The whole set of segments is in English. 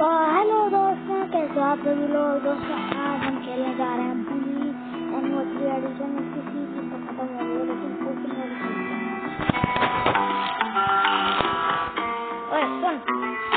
Hello دوستوں کیسے آپ سبھی لوگ؟ دوستوں آج ہم کھیلنے جا رہے ہیں بلی اینڈ ایڈیشن۔ کسی کی تو ختم ہو گئی لیکن اوپن ایڈیشن سن۔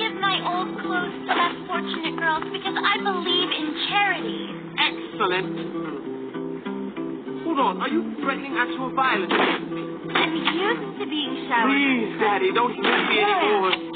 I give my old clothes to less fortunate girls because I believe in charity. Excellent. Hold on. Are you threatening actual violence? I'm used to being showered. Please, Daddy, don't hit me anymore.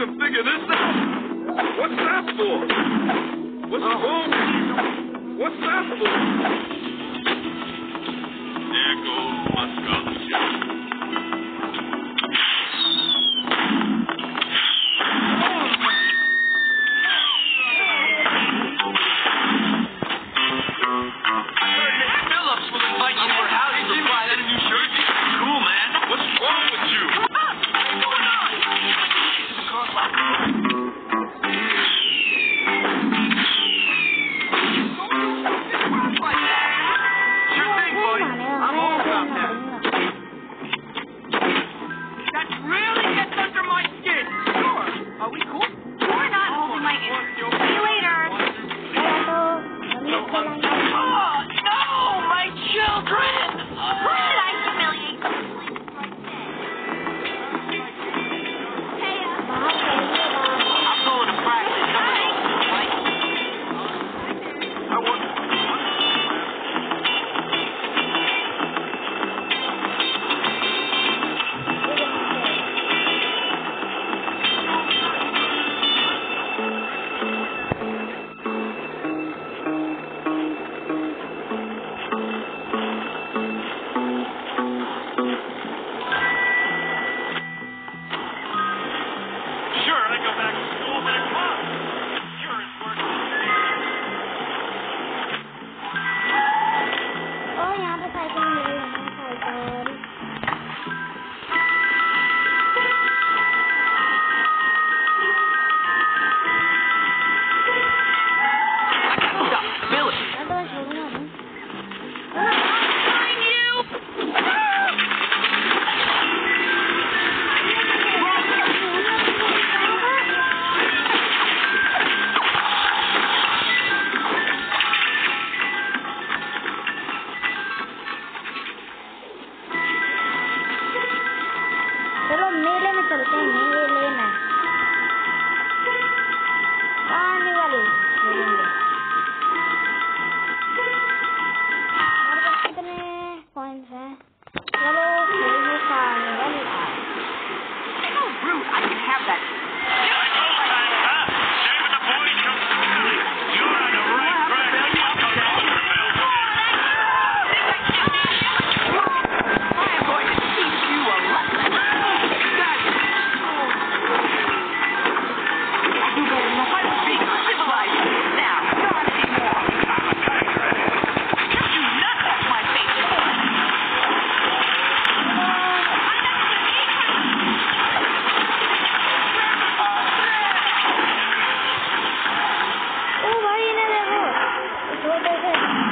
Can figure this out? What's that for? What's wrong with? What's that for? There goes my scholarship. देखे Don't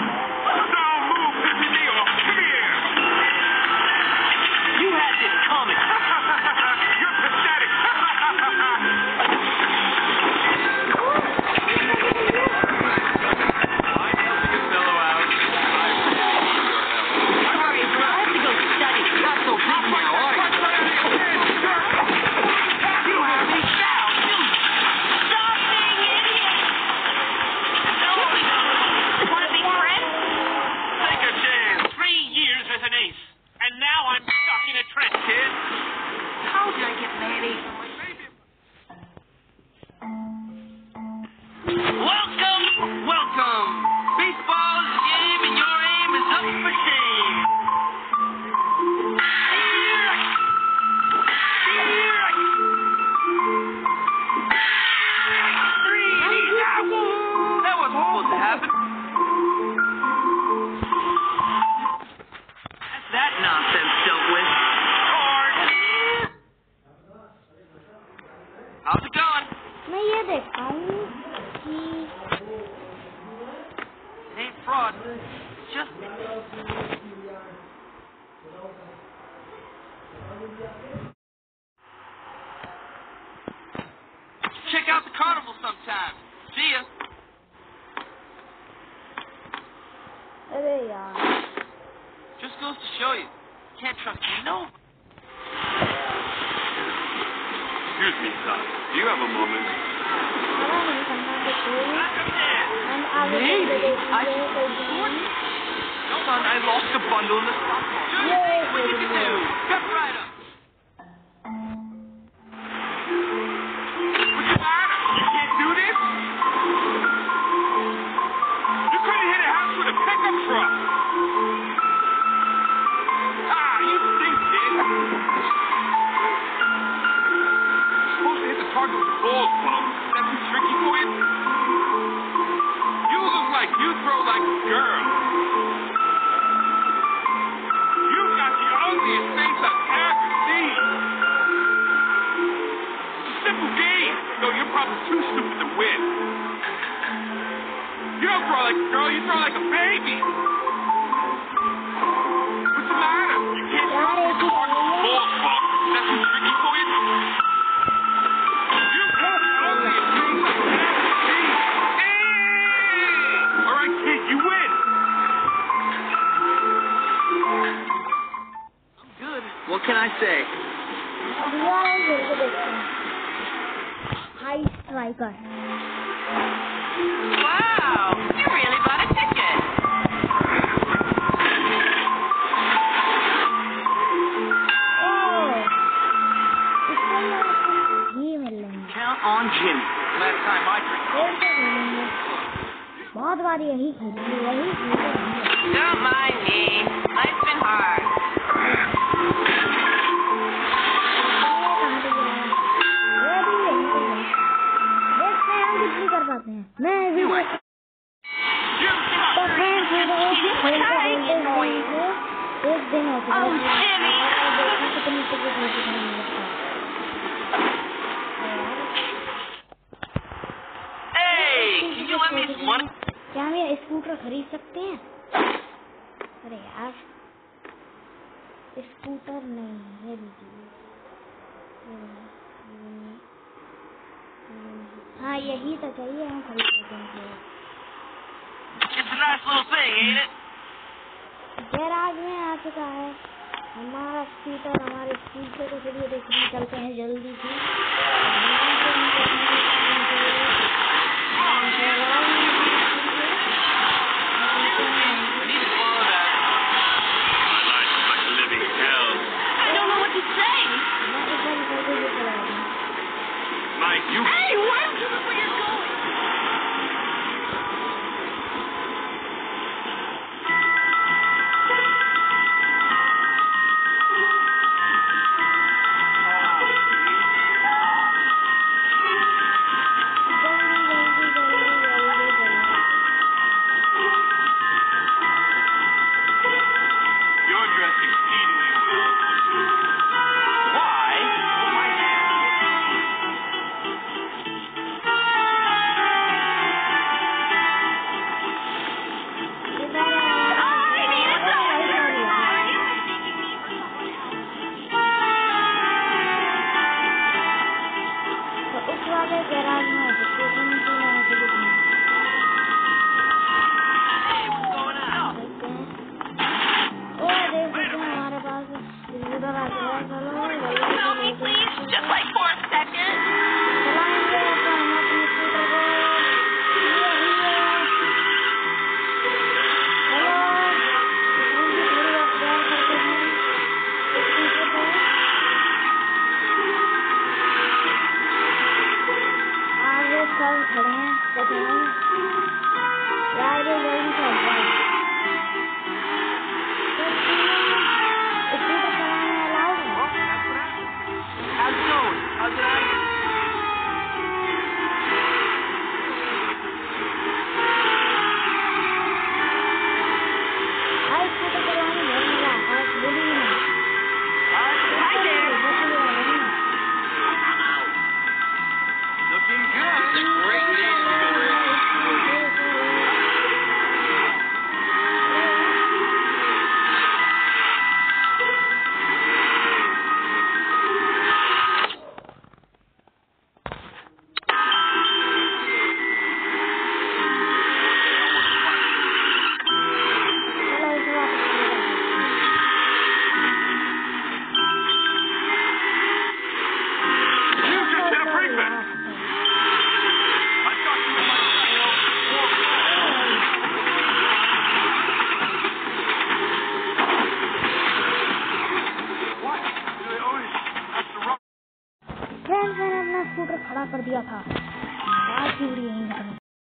just check out the carnival sometime. See ya. There they are. Just goes to show you, can't trust no. Excuse me, son. Do you have a moment? I don't know if I'm not Maybe I should. Hold on, I lost a bundle in the market. Do what you can do. Step right up. What's the matter? You can't do this? You couldn't hit a house with a pickup truck. Ah, you stink, kid. You're supposed to hit the target with balls, punk. That's too tricky for you? You look like you throw like a girl. Throw like girl, you throw like a baby. بار یہی کھیلے یہی Hey, can you let me one? کیا ہم یہ scooter خرید سکتے ہیں؟ ارے یار اسکوٹر نہیں ہے ہاں یہی تو چاہیے ہم خرید سکتے ہیں۔ گیراج میں آ چکا ہے۔ ہمارا اسکوٹر ہمارے اسکوٹر کے لیے دیکھنے چلتے ہیں جلدی سے۔ यार